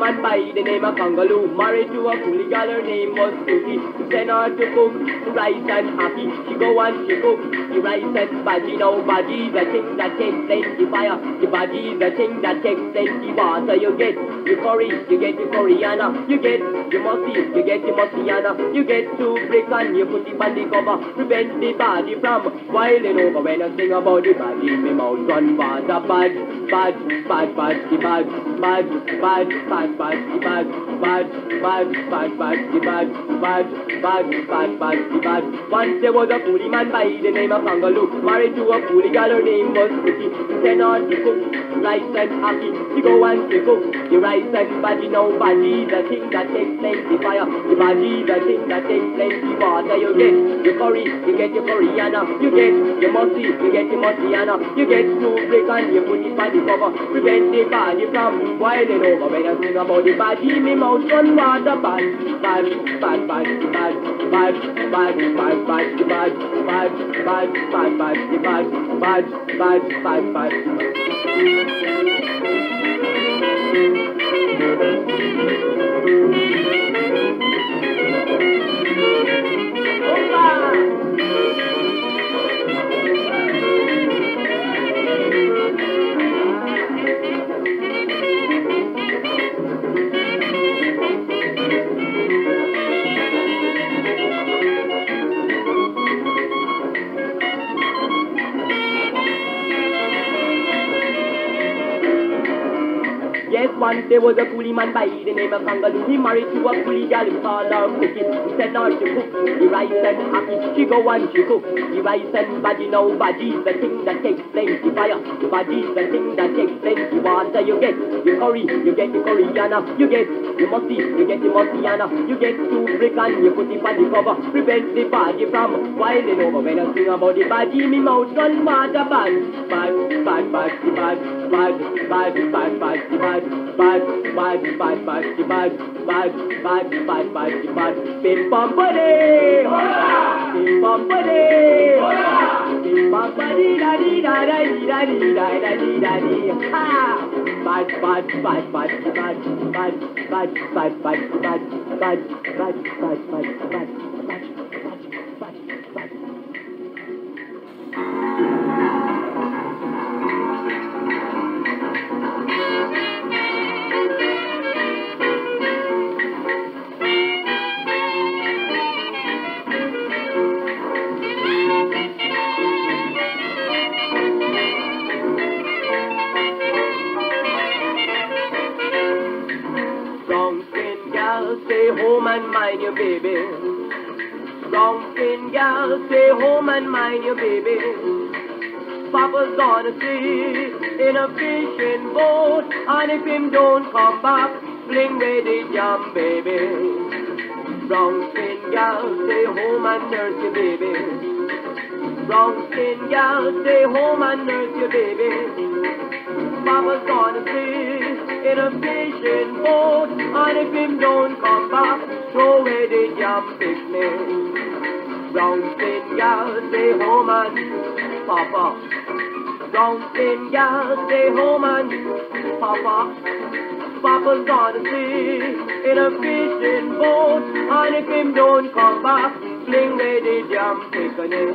Man by the name of Kangaloo, married to a coolie girl, her name was Suki. Send her to cook rice and happy. She go and she cook the bhaji. Now bhaji the thing that takes plenty fire. The bhaji the thing that takes plenty water. You get curry, you get coriander, you get your musty, you get your mustiana, you get two brick and you put it on the cover. Prevent the body from boiling over when I sing about the body. Me mouth run water bad, bad, bad, bad, the bad, bad, bad, bad, bad, the bad, bad, bad, bad, bad, the bad, bad, bad, bad, bad, the bad. Once there was a coolie man by the name of Kangaloo, married to a coolie girl, her name was Pretty. Send her to cook rice and happy. She go and she cook the rice and bhaji. Now bhaji the thing that takes plenty fire. The bhaji the thing that takes plenty water. You get your curry, you get your coriander, you get your musty, you get your mustiana, you get two brick and you put it on the cover. Prevent the body from boiling over. When I sing about the bhaji, me mouth run water bad, bad, bad, bad, bad, bad, bad, bad, bad, bad, bad, bad, bad, bad, bad, bad, bad, bad, bad, bad. Yes, once there was a coolie man by the name of Kangaloo. He married to a coolie girl who called her Cookie. He said her to cook the rice and happy. She go and she cook the rice and bhaji. Now bhaji the thing that takes plenty fire. Bhaji the thing that takes plenty water. You get your curry, you get your coriander, you get your musty, you get your mustiana, you get two brick and you put it on the cover. Prevent the bhaji from boiling over. When I sing about the bhaji, me mouth run water bad, bad, bad, bad, bad, Bye. Your baby. Papa's gonna sea in a fishing boat, and if him don't come back, fling away the jam, baby. Strong skin gal, stay home and nurse your baby. Strong skin gal, stay home and nurse your baby. Papa's gonna sea in a fishing boat, and if him don't come back, throw away the jam picnic. Skin gal, stay home and Papa. Skin gal, stay home and Papa. Papa's gonna sleep in a fishing boat, and if him don't come back, fling away the jam picnic.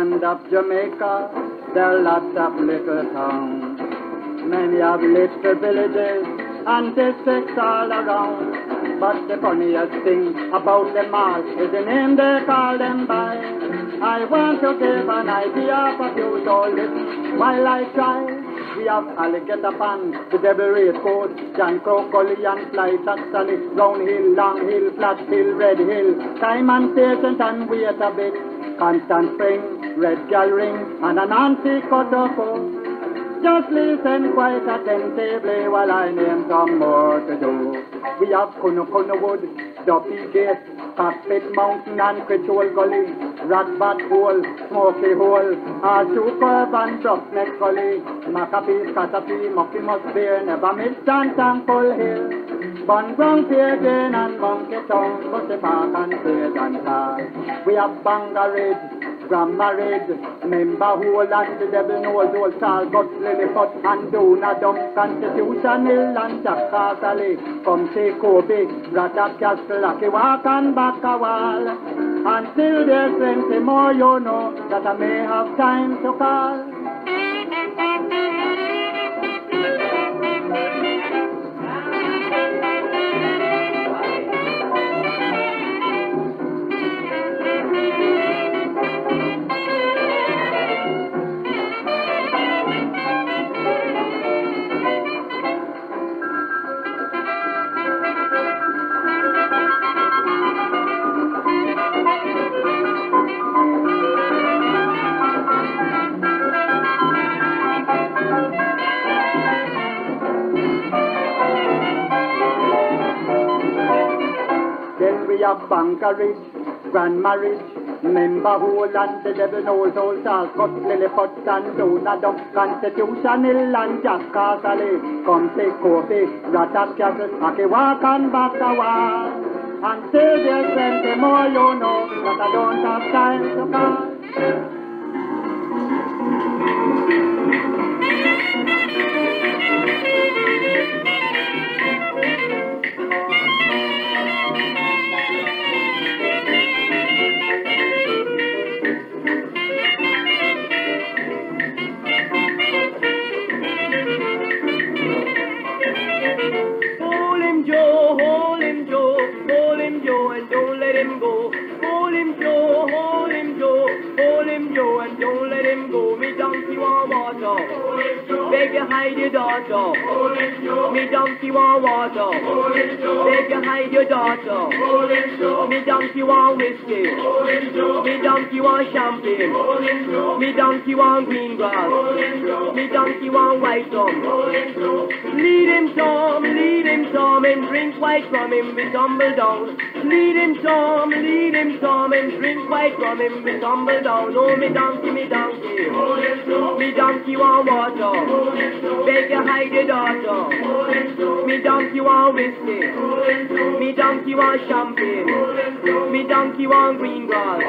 Island of Jamaica, there are lots of little towns. Many have little villages and districts all around. But the funniest thing about them all is the name they call them by. I want to give an idea of you, so listen while I try. We have Alligator Pond, the devil race coat, John Gully and Fly, Saxony, Round Hill, Long Hill, Flat Hill, Red Hill, Time and Station and wait a bit, Constant Spring, Red Gal Ring, and a Nancy Cotterford. Just listen quite attentively while I name some more to do. We have Kuno Kuno Wood, Duffy Gate, Cockpit Mountain and Critual Gully, Ratbat Hole, Smoky Hole, all superb and Neck Gully, Macapee, Catapee, Mucky Must Bear, Never Miss Full Hill, Bun Brown Again and Monkey Town, Pussy Park and Trade and Car. We have Bangor Ridge, Ridge, Member Hole and the Devil Knows Old Salgut, Lilliput and Dona Dump, Constitution Hill and Jack Castle, Come take Kobe, Ratap Castle, Lucky Walk and Bakawal. Until there's plenty more you know that I may have time to call. We Bankerage, Grand Marriage, Member Hole and the Devil Knows Old Salcott, Lilliput and Dona Dump, Constitution Hill and Jack Castle, take Kobe, Ratat Castle, Akiwak and Bakawa. Until there's plenty more you know that I don't have time to call. Donkey want water. You hide your daughter. Me donkey want whiskey. Me donkey want champagne. Me donkey want green grass. Me donkey want white rum. Lead him some, lead him some, and drink white from him, we tumble down. Lead him some, lead him some, and drink white from him, we tumble down. Oh, me donkey, me donkey. Me donkey want water. Beg you hide your daughter. Me donkey want whiskey. Me donkey want champagne. Me donkey want green grass.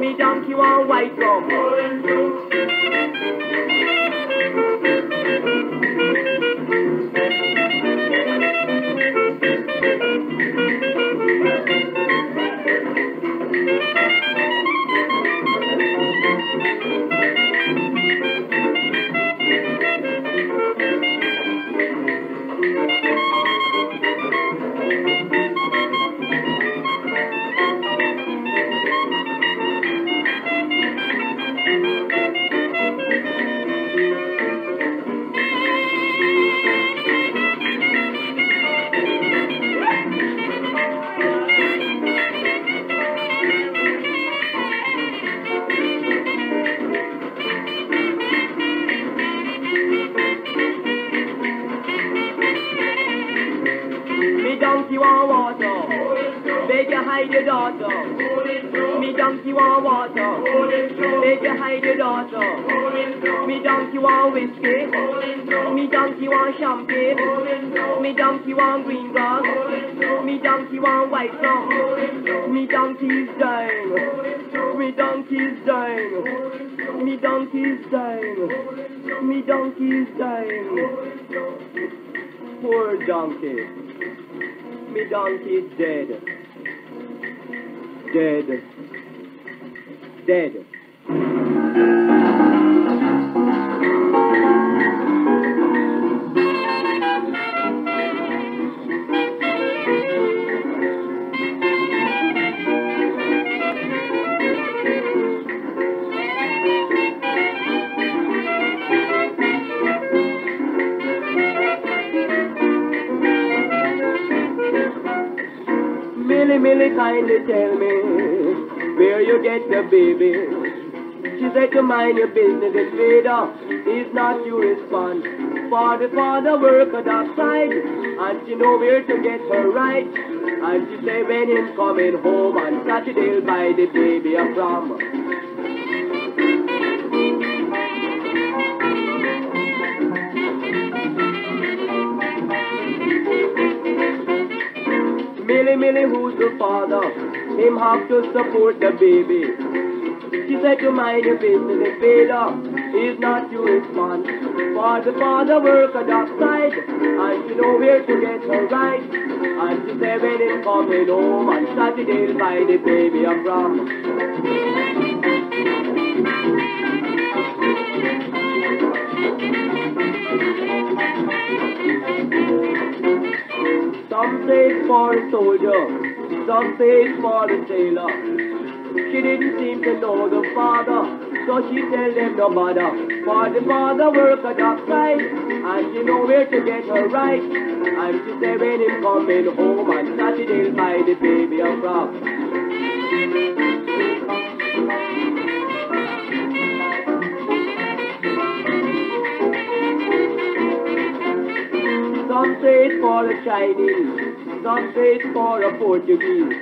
Me donkey want white rum. Me whiskey. Me donkey want champagne. Me donkey want green grass. Me donkey want white rum. Me donkey's dying. Me donkey's dying. Me donkey's dying. Me donkey's dying. Poor donkey. Me donkey's dead. Dead. Dead. Millie, Millie, kindly tell me where you get the baby. She said to mind your business, invader, is not your response. For the father work at outside, and she know where to get her right. And she say when him coming home on Saturday, he'll buy the baby a from. Millie, who's the father? Him have to support the baby. She said to mind your business, the failure is not your response. For the father work at side, and she know where to get her right. And she said when him coming home on Saturday, he'll buy the baby a from. Say for a soldier, some say for the sailor. She didn't seem to know the father, so she tell them no bother. For the father work at outside, and she know where to get her right. And she say when him coming home on Saturday, buy the baby a frock. Some say for a Chinese, some it's for a Portuguese.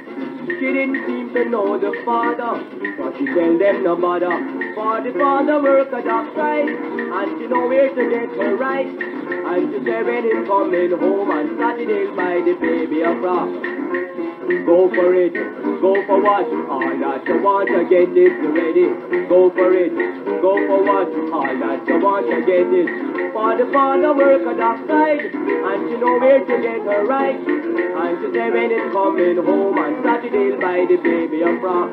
She didn't seem to know the father, but she tell them no bother. For the father work at outside, and she know where to get her right. And she say when him coming home on Saturday, buy the baby a frock. Go for it, go for what? All that you want to get it ready. Go for it, go for what? All that you want to get it. For the father work at outside, and she know where to get her right. And say when it's coming home on Saturday, he'll buy the baby a frock.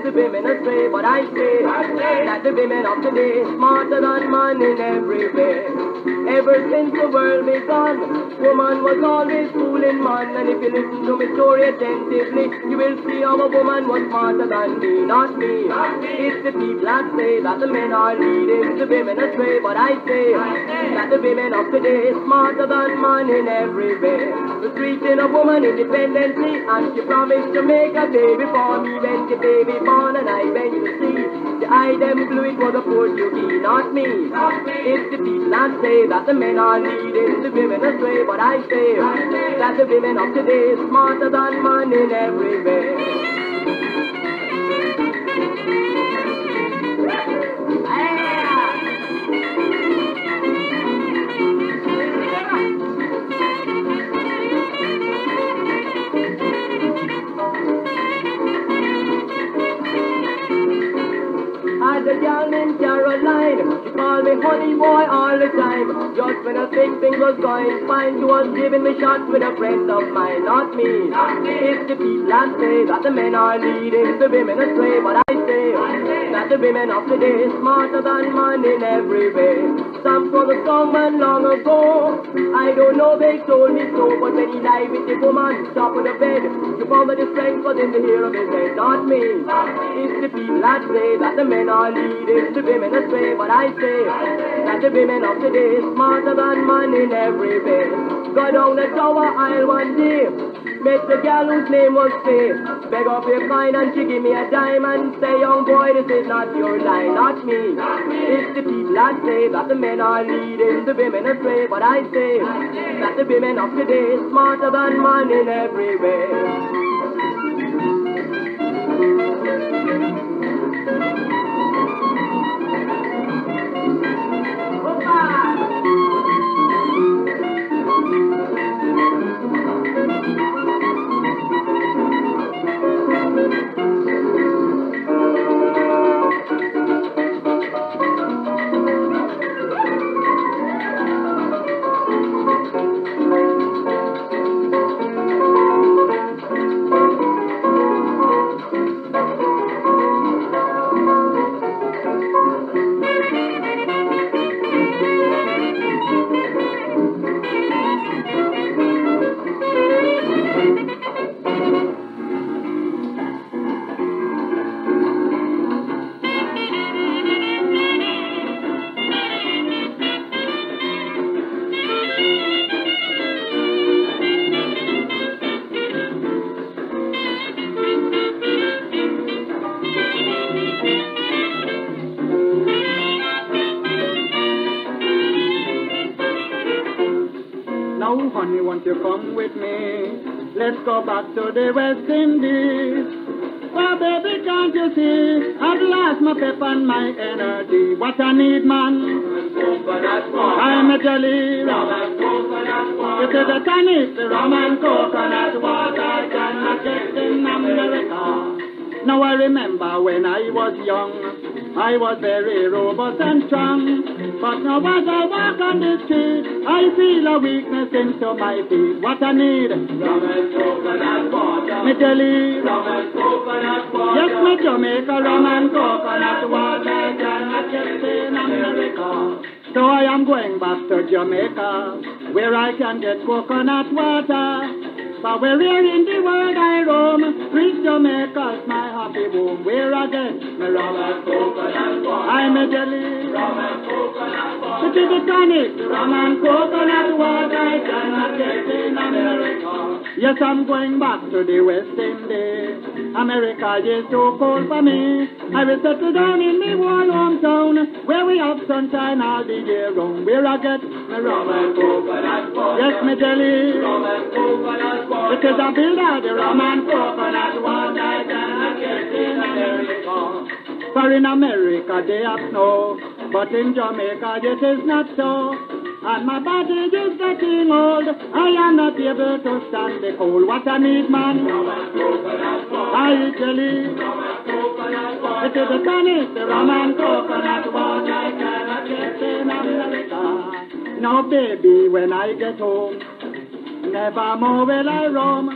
Leading the women astray. But I say, that the women of today smarter than man in every way. Ever since the world began, woman was always fooling man. And if you listen to my story attentively, you will see how a woman was smarter than me, not me. It's the people that say that the men are leading the women astray. But I say, that the women of today is smarter than man in every way. The treating a woman independently, and she promised to make a baby for me when the baby born, and I beg to see. The eye them blue, it was a Portuguese, not me. It's the people that say that the men are leading the women astray, but I say that the women of today smarter than man in every way. Had a girl named Caroline, she called me honey boy all the time. When I think things was going fine, she was giving me shots with a friend of mine, not me. It's the people that say that the men are leading the women astray, but I say that the women of today smarter than man in every way. Some was a strong man long ago. I don't know they told me so, but when he died with the woman top of the bed, you found that the strength was in the hair of his head, not me. It's the people that say that the men are leading the women astray, but I say that the women of today smarter than man in every way. Go down the Tower Isle one day. Met the girl whose name was Faith. Beg off your coin and she give me a dime and say, young boy, this is not your line, not me. Not me. It's the people that say that the men are leading the women astray. But I say that the women of today smarter than man in every way. Go back to the West Indies. Oh, baby, can't you see? I've lost my pep and my energy. What I need, man? I'm a jelly. It is a tonic, the rum and coconut water. I cannot get in America. Now I remember when I was young. I was very robust and strong, but now as I walk on the street, I feel a weakness into my feet. What I need? Rum and coconut water. Me. Rum and coconut water. Yes, me Jamaica rum and coconut water. Cannot get in America. So I am going back to Jamaica, where I can get coconut water. But we're in the world I roam, reach Jamaica's my happy home. Where again? Me rum and coconut water. I'm a jelly. Rum and coconut water. It is a tonic. Rum and coconut water. I cannot get in America. Yes, I'm going back to the West Indies. America is too cold for me. I will settle down in the warm hometown where we have sunshine all the year round. Where I get me rum and coconut water. Yes, me jelly. Rum and coconut because I build out the rum and coconut water I cannot get in America. For in America they have snow, but in Jamaica it is not so. And my body is getting old. I am not able to stand the cold. What I need, man? I jelly. It is the tonic, the rum and coconut water I cannot get in America. Now, baby, when I get home, Nevermore will I roam.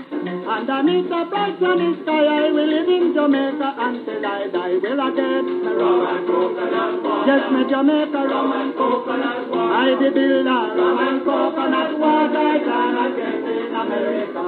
Underneath the bright sunny sky, I will live in Jamaica until I die. Will I get my rum and coconut water? Yes, my Jamaica rum and coconut water. I the builder rum and coconut water. I cannot get in America.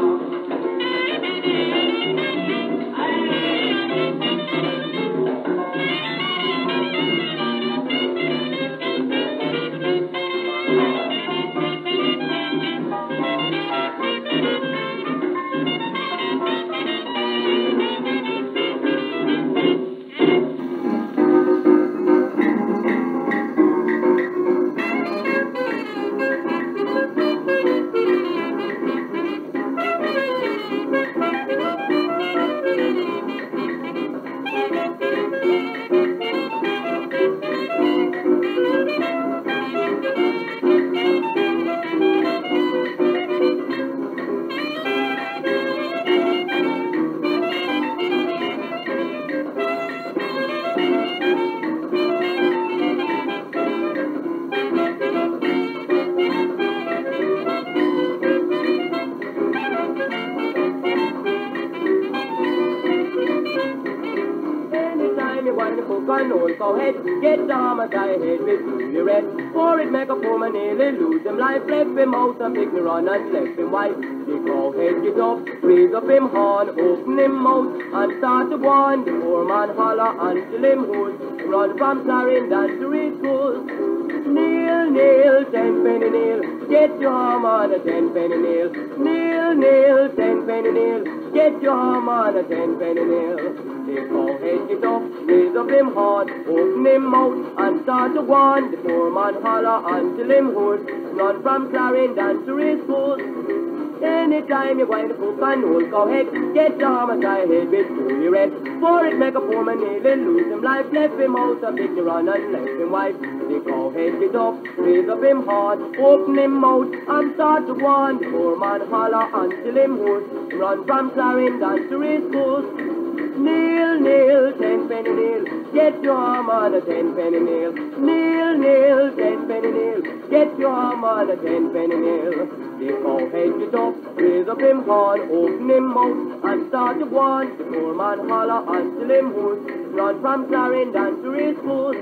Left him out and pick me you red. for it make a poor man pokemon lose him life left the motor big run and left him white. The cow head get up, raise up him horn, open him mouth and start to warn. The poor man holler until him hood, run from Clarendon to Red School. Kneel, kneel, ten penny nail, get your arm on a ten penny nail. Nail, nail, ten penny nail, get your arm on a ten penny nail. The cowhead get up, raise up him heart, open him mouth, and start to warn. The poor man holler until him hood, run from Clarendon to his Anytime you're going to cook an old cowhead, get your homicide head before you rest. For it make a poor man nearly lose him life, left him out of big run and left him wife. The cowhead get up, raise up him heart, open him mouth, and start to warn. Poor man holler until him hood, run from Clarendon to his school. Nail, nail, ten penny nail. Get your arm on a ten penny nail. Nail, nail, ten penny nail. Get your arm on a ten penny nail. If Before head it off, raise up him horn, open him mouth, and start to warn. The poor man holler until him hoarse, run from Clarendon to his course.